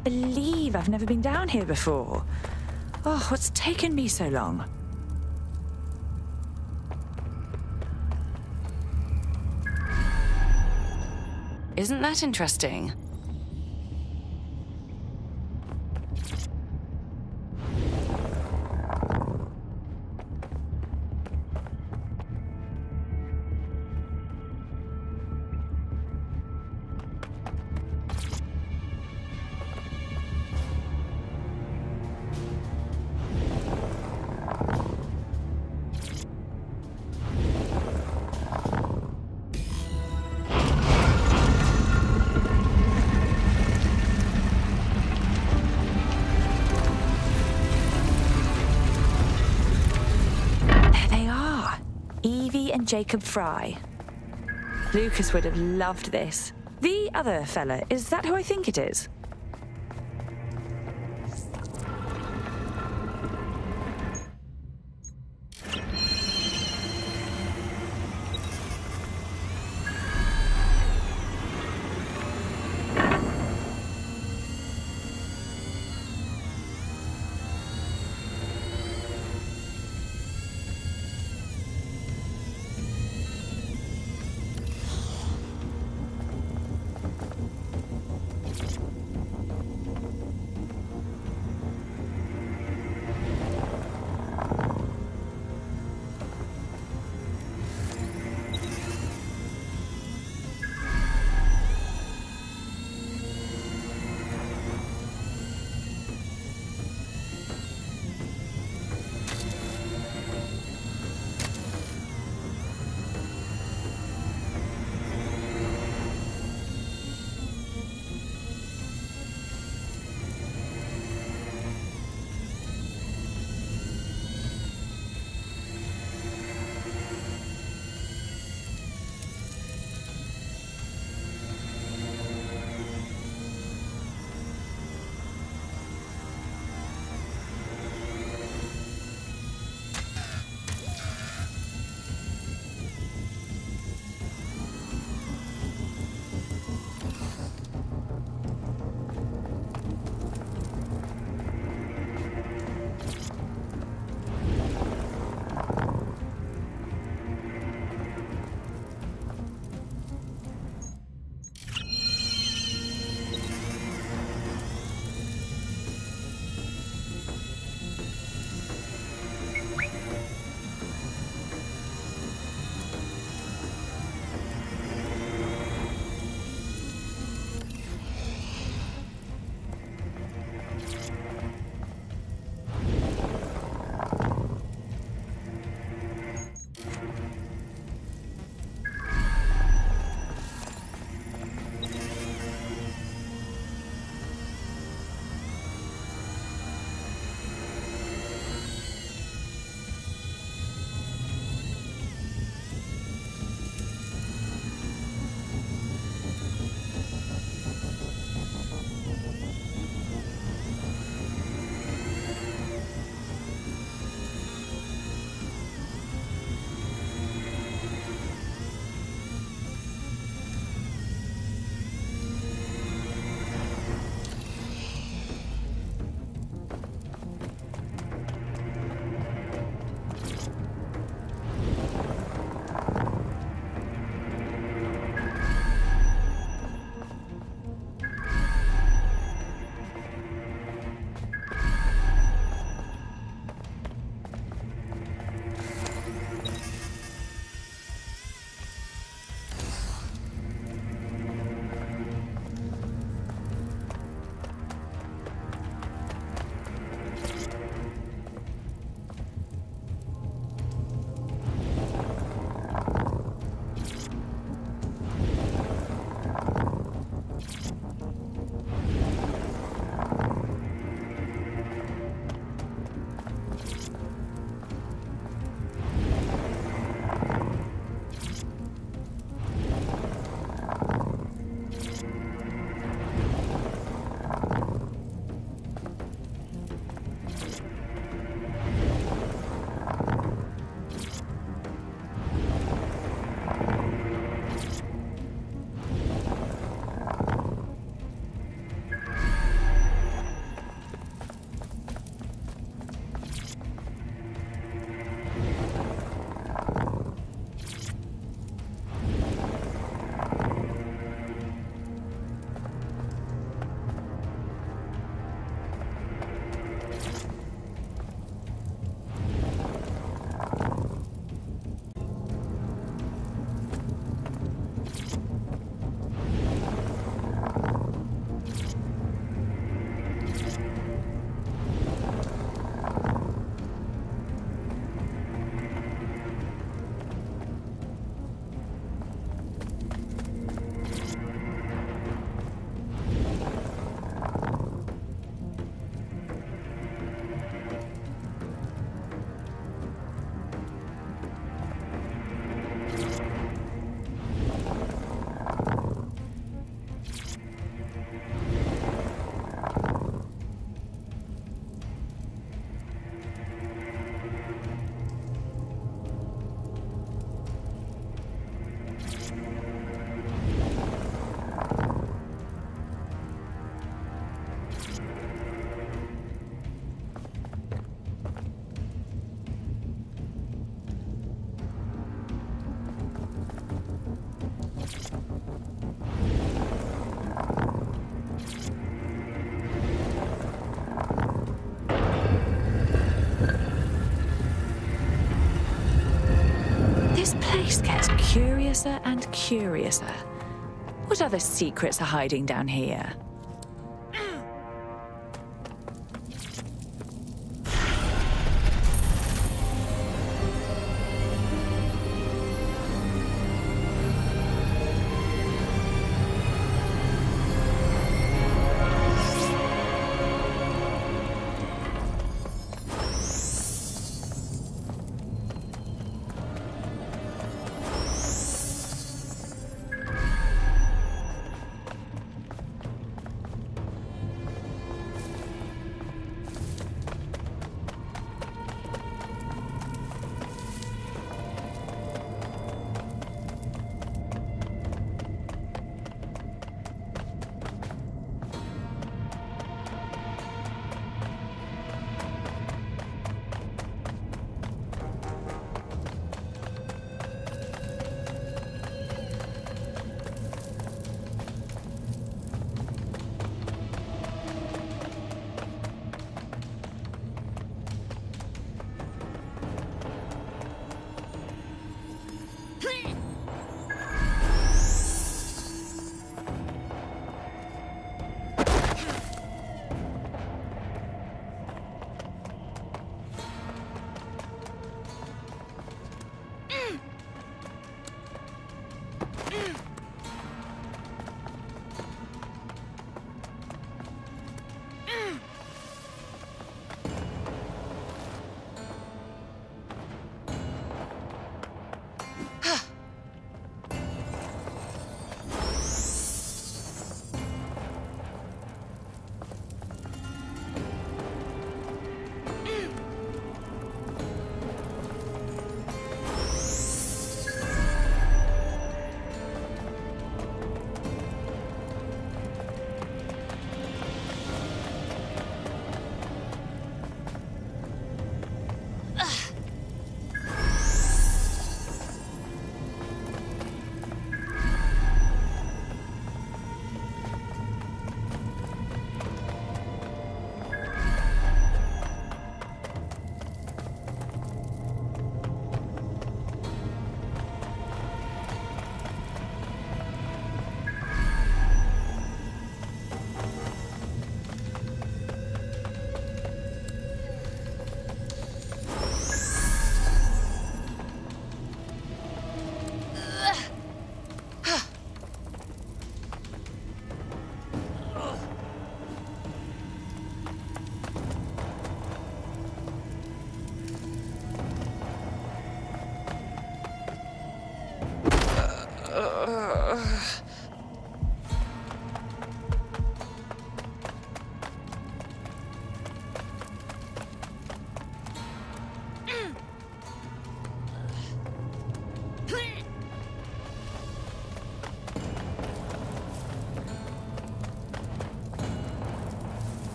can't believe I've never been down here before. Oh, what's taken me so long? Isn't that interesting? Jacob Frye. Lucas would have loved this. The other fella, is that who I think it is? Closer and curiouser. What other secrets are hiding down here?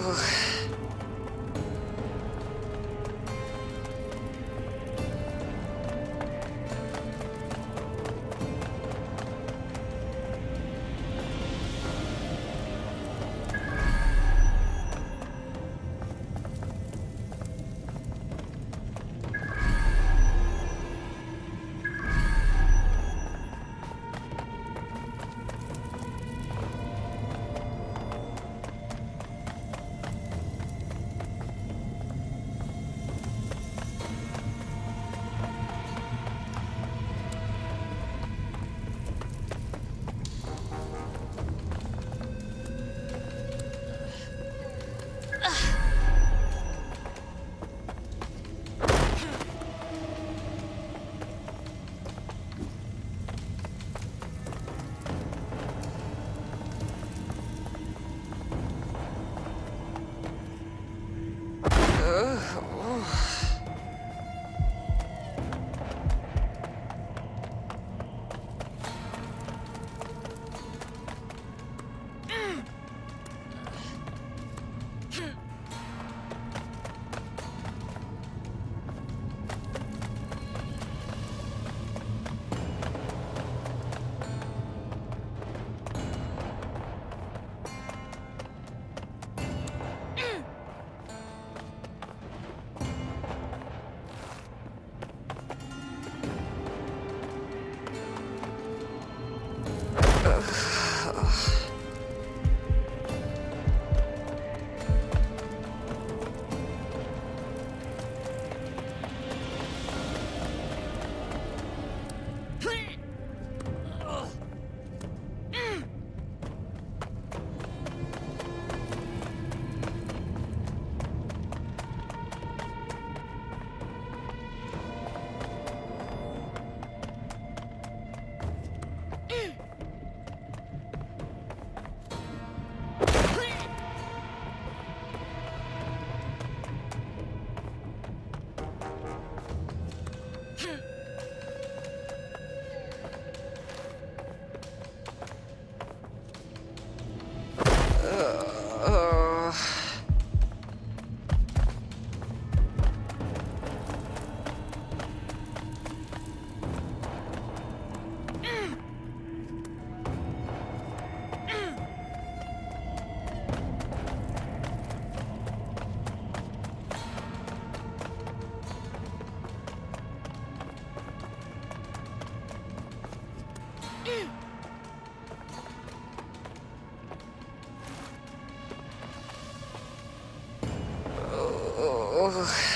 новых. novo.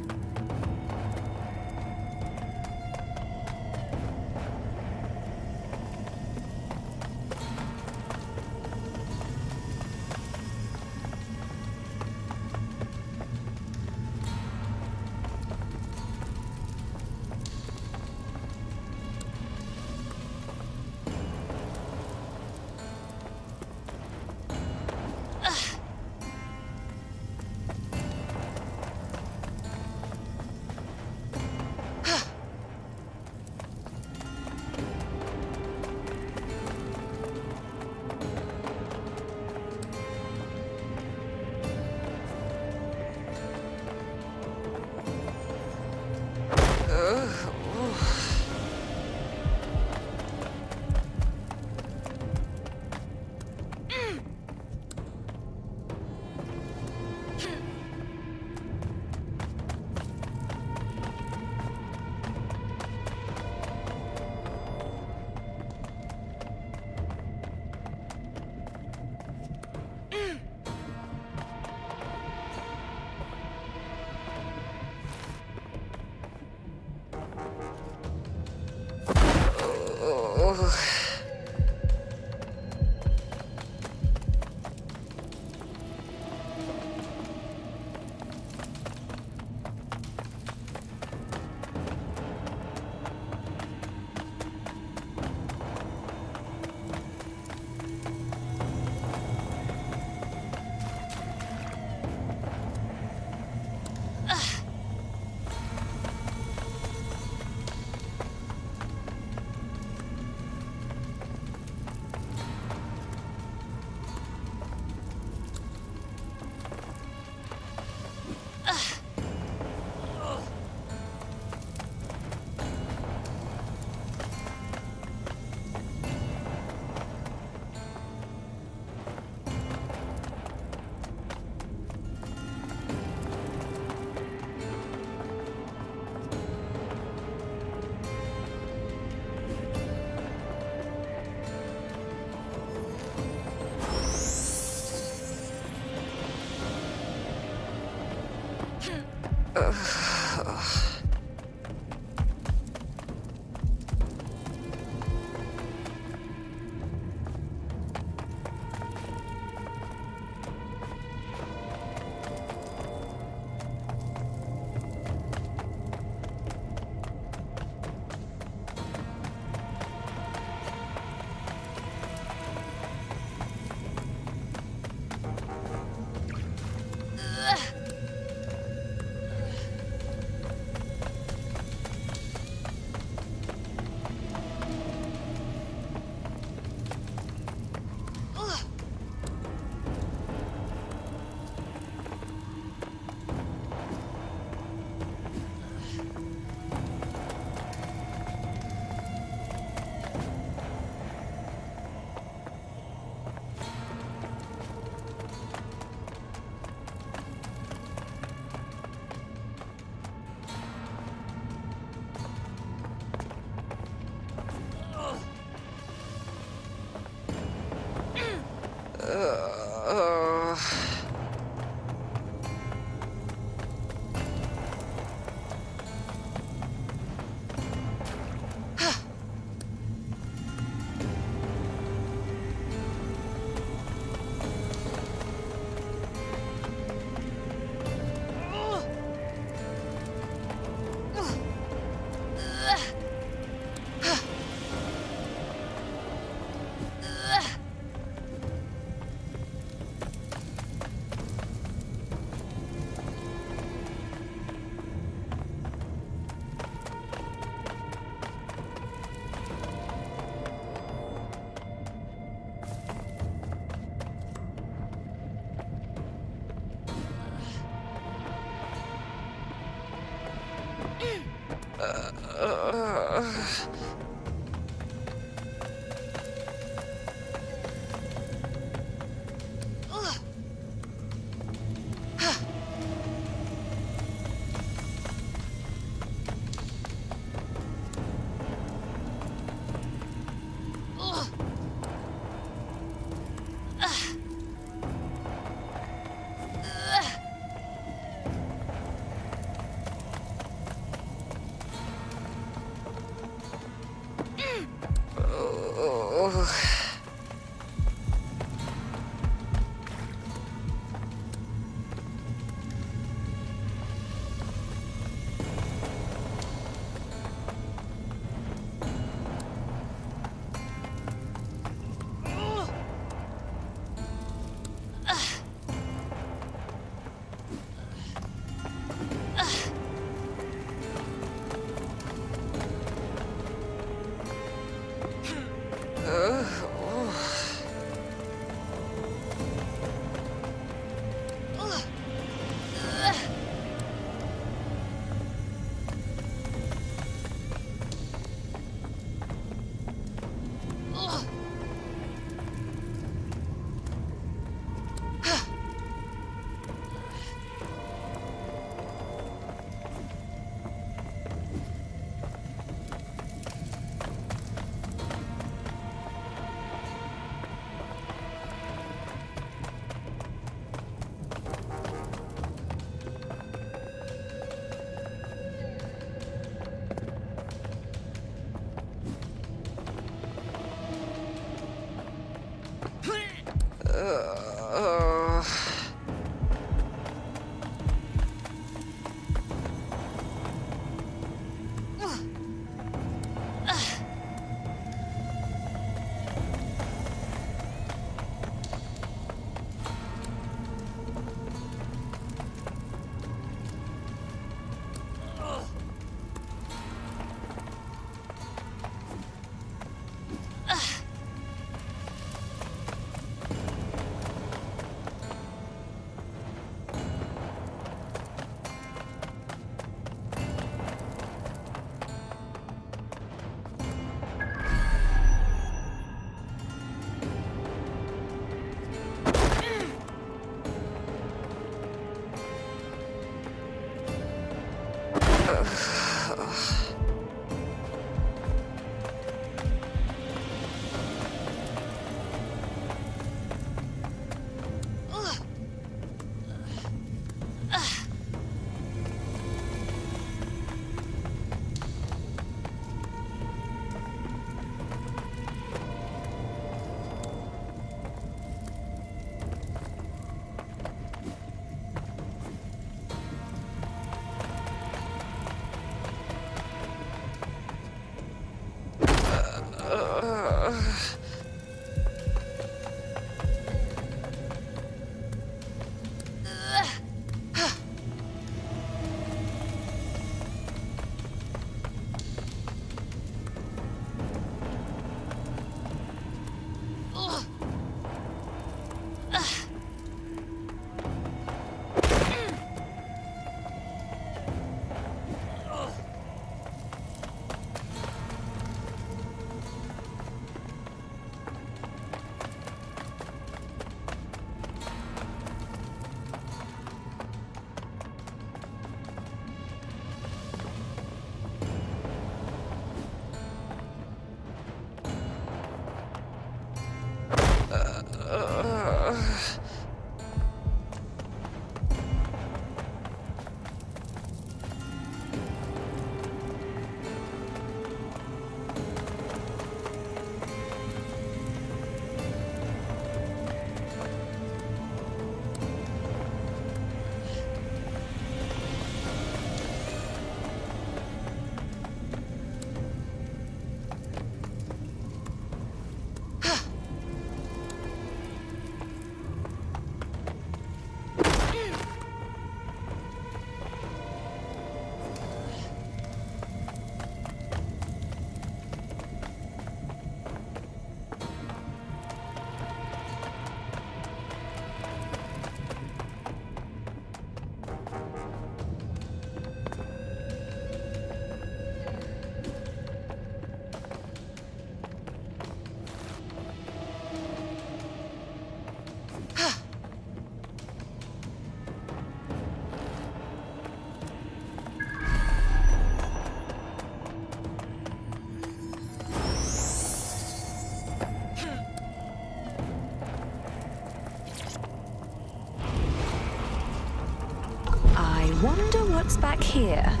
Wonder what's back here.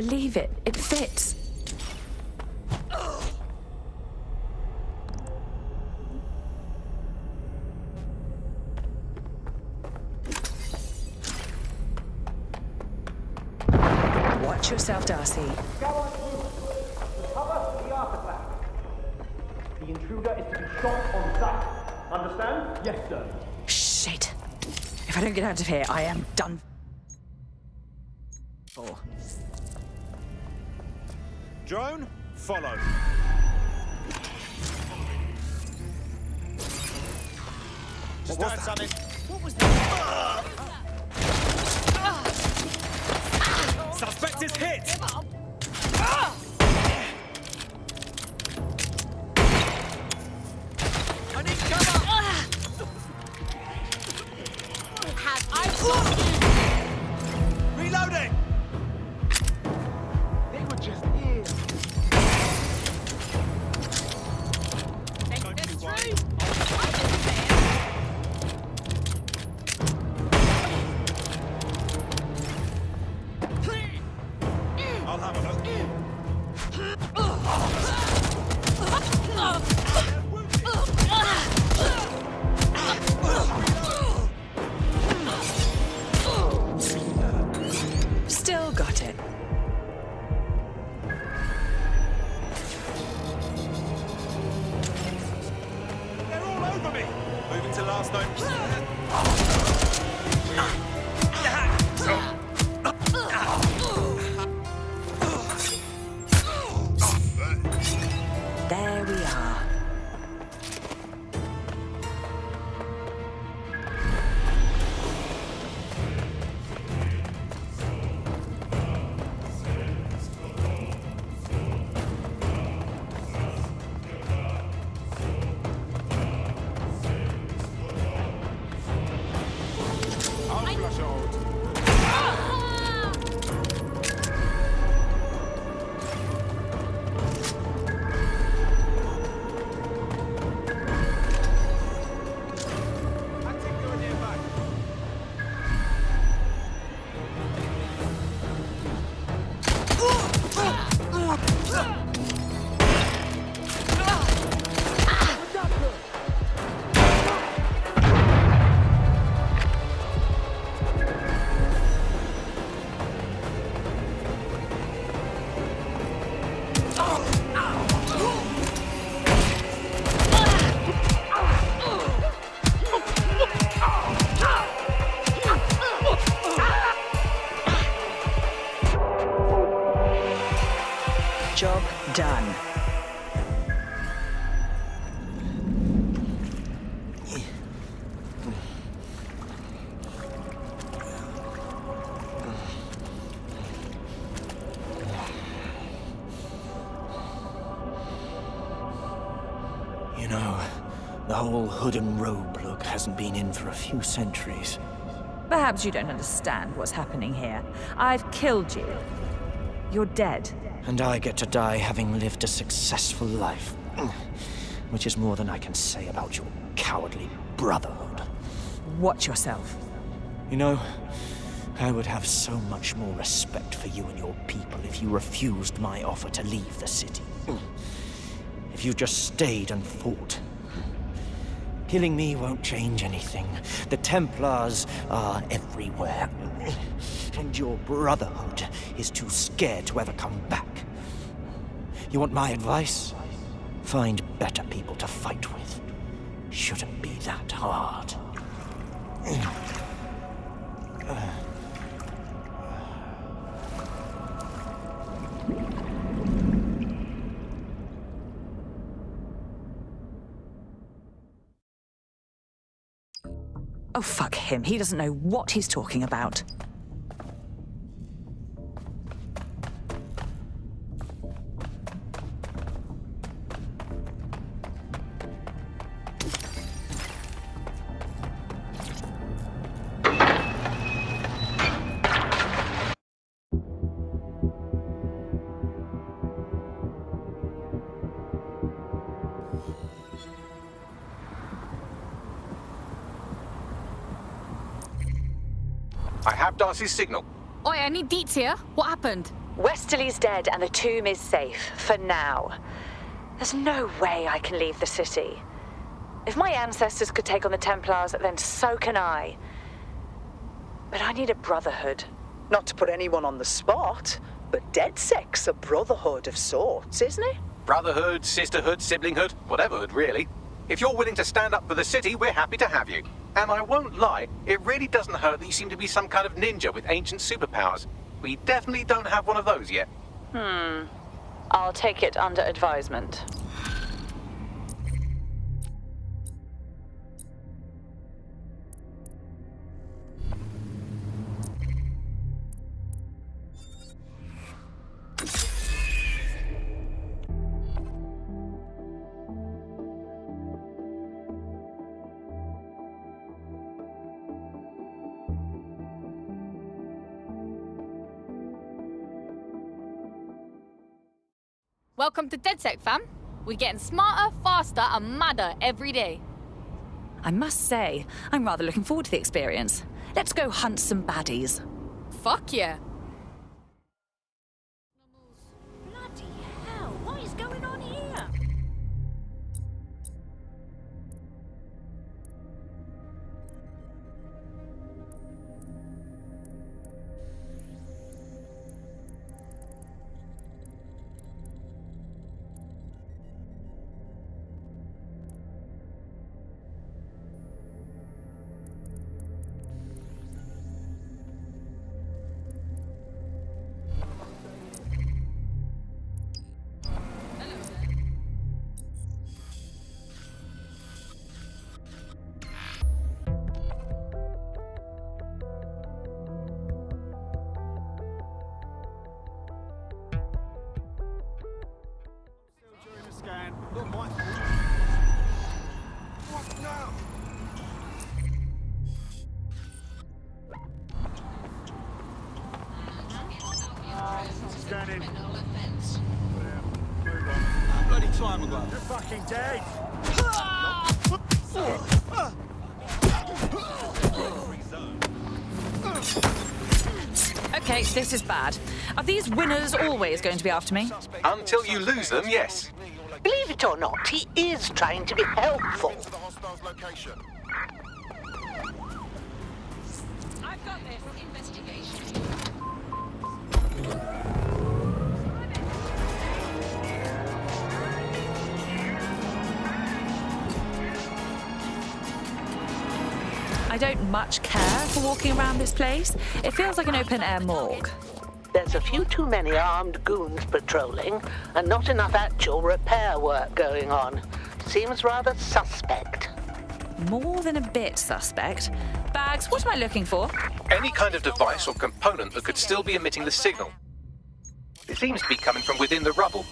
Believe it. It fits. Watch yourself, Darcy. The intruder is to be shot on sight. Understand? Yes, sir. Shit. If I don't get out of here, I am done. Drone, follow. Just was something. What was this? Suspect is hit! I need cover! Have I whole hood and robe look hasn't been in for a few centuries. Perhaps you don't understand what's happening here. I've killed you. You're dead. And I get to die having lived a successful life. Which is more than I can say about your cowardly brotherhood. Watch yourself. You know, I would have so much more respect for you and your people if you refused my offer to leave the city. If you just stayed and fought. Killing me won't change anything. The Templars are everywhere. And your brotherhood is too scared to ever come back. You want my advice? Find better people to fight with. Shouldn't be that hard. Oh, fuck him. He doesn't know what he's talking about. Darcy's signal. Oi, I need deets here. What happened? Westerly's dead and the tomb is safe, for now. There's no way I can leave the city. If my ancestors could take on the Templars, then so can I. But I need a brotherhood. Not to put anyone on the spot, but DedSec's a brotherhood of sorts, isn't it? Brotherhood, sisterhood, siblinghood, whateverhood, really. If you're willing to stand up for the city, we're happy to have you. And I won't lie, it really doesn't hurt that you seem to be some kind of ninja with ancient superpowers. We definitely don't have one of those yet. Hmm. I'll take it under advisement. Welcome to DedSec, fam. We're getting smarter, faster, and madder every day. I must say, I'm rather looking forward to the experience. Let's go hunt some baddies. Fuck yeah. Okay, this is bad. Are these winners always going to be after me? Until you lose them, yes. Believe it or not, he is trying to be helpful. To the hostiles location. I've got this. Investigation. Don't much care for walking around this place. It feels like an open air morgue. There's a few too many armed goons patrolling, and not enough actual repair work going on. Seems rather suspect. More than a bit suspect. Bags, what am I looking for? Any kind of device or component that could still be emitting the signal. It seems to be coming from within the rubble.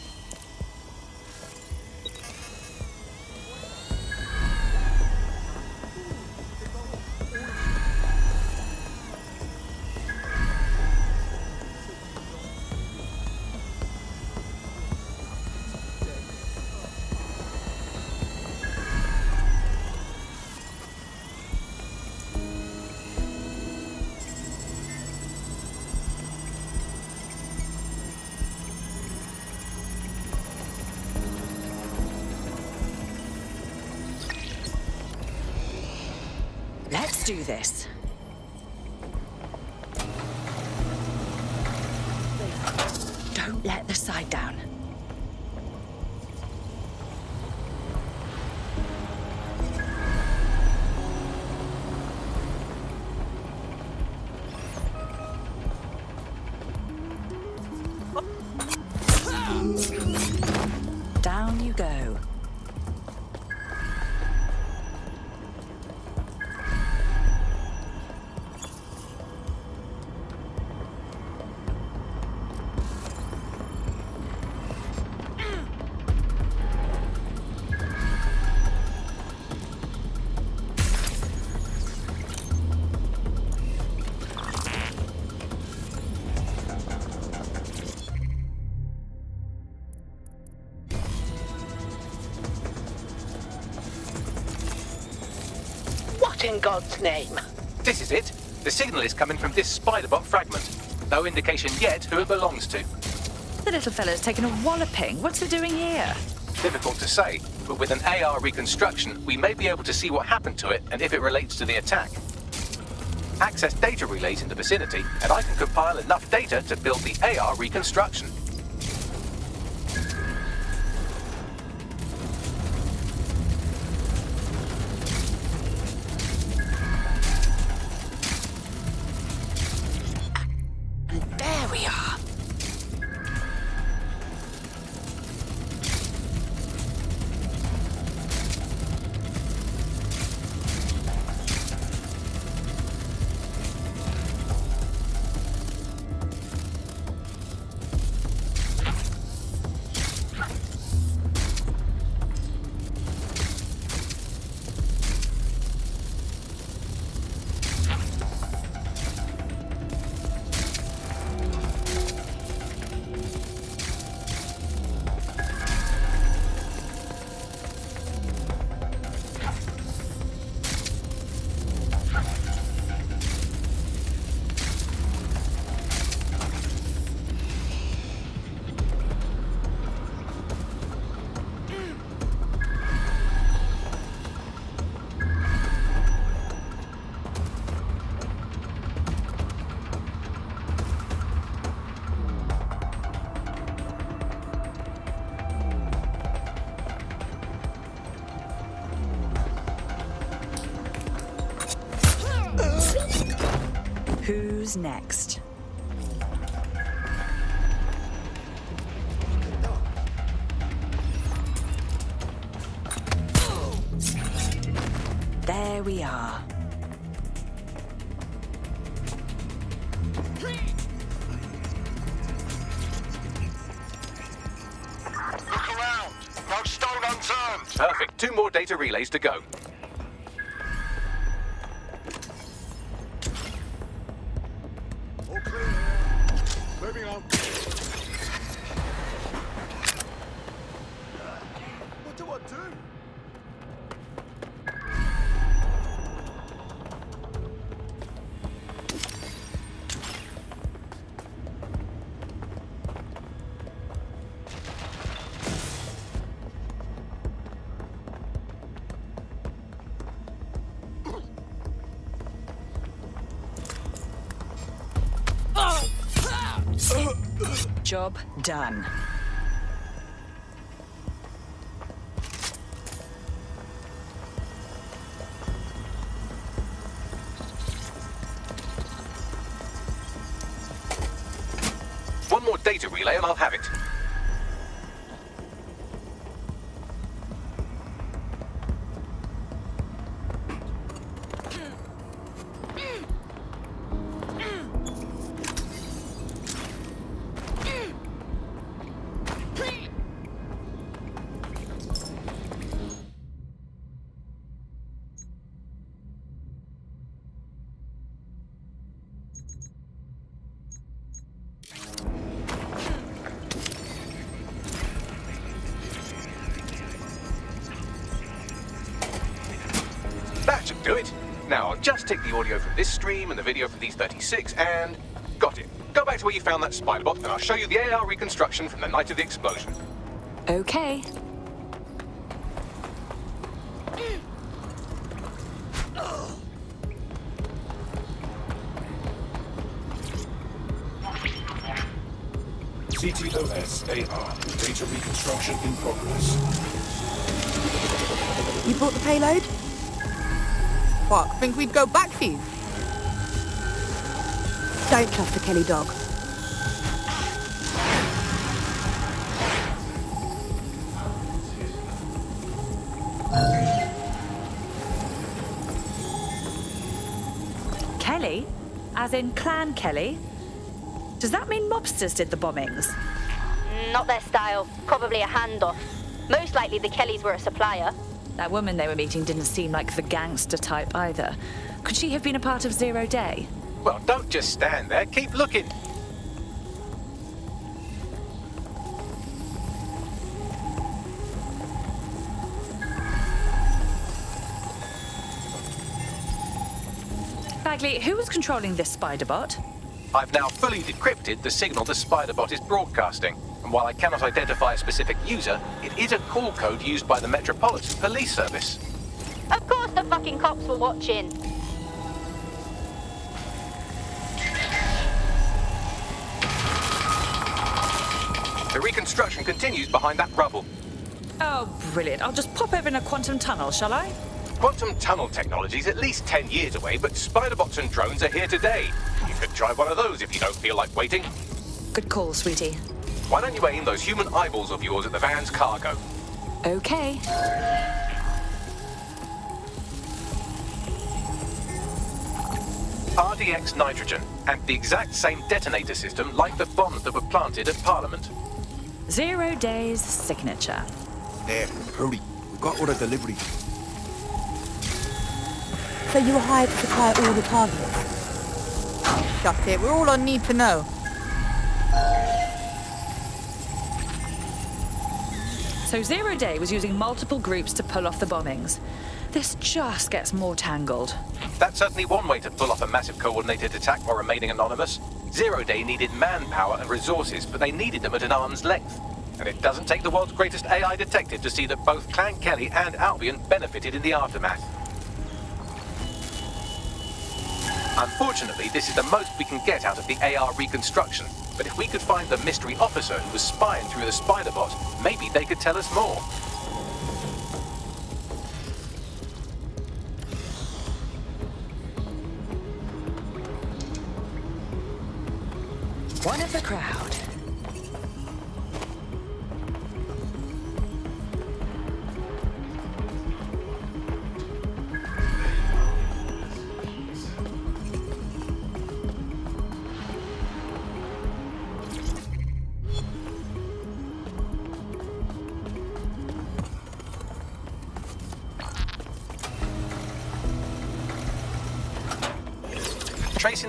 In God's name? This is it. The signal is coming from this spider-bot fragment. No indication yet who it belongs to. The little fella's taken a walloping. What's it doing here? Difficult to say, but with an AR reconstruction, we may be able to see what happened to it and if it relates to the attack. Access data relays in the vicinity, and I can compile enough data to build the AR reconstruction. Who's next? There we are. Look around. No stone unturned. Perfect. Two more data relays to go. Job done. The audio from this stream and the video from these 36 and... Got it. Go back to where you found that spider bot and I'll show you the AR reconstruction from the night of the explosion. Okay. CTOS AR. Data reconstruction in progress. You brought the payload? Fuck, think we'd go back for you? Don't trust the Kelly dog. Kelly? As in Clan Kelly? Does that mean mobsters did the bombings? Not their style. Probably a handoff. Most likely the Kellys were a supplier. That woman they were meeting didn't seem like the gangster type either. Could she have been a part of Zero Day? Well, don't just stand there. Keep looking. Bagley, who was controlling this spider bot? I've now fully decrypted the signal the Spiderbot is broadcasting, and while I cannot identify a specific user, it is a call code used by the Metropolitan Police Service. Of course the fucking cops were watching. The reconstruction continues behind that rubble. Oh, brilliant. I'll just pop over in a quantum tunnel, shall I? Quantum tunnel technology is at least 10 years away, but Spiderbots and drones are here today. You could try one of those if you don't feel like waiting. Good call, sweetie. Why don't you aim those human eyeballs of yours at the van's cargo? Okay. RDX nitrogen, and the exact same detonator system like the bombs that were planted at Parliament. Zero Day's signature. There, hurry. We've got all the deliveries. So you were hired to supply all the targets? That's it, we're all on need to know. So Zero Day was using multiple groups to pull off the bombings. This just gets more tangled. That's certainly one way to pull off a massive coordinated attack while remaining anonymous. Zero Day needed manpower and resources, but they needed them at an arm's length. And it doesn't take the world's greatest AI detective to see that both Clan Kelly and Albion benefited in the aftermath. Unfortunately, this is the most we can get out of the AR reconstruction. But if we could find the mystery officer who was spying through the spider bot, maybe they could tell us more. One of the crowd.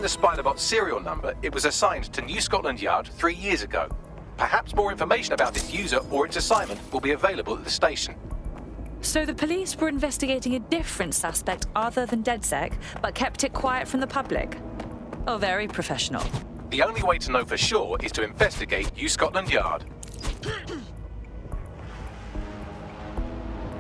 The Spiderbot serial number, it was assigned to New Scotland Yard three years ago. Perhaps more information about its user or its assignment will be available at the station. So the police were investigating a different suspect other than DedSec, but kept it quiet from the public. Oh, very professional. The only way to know for sure is to investigate New Scotland Yard.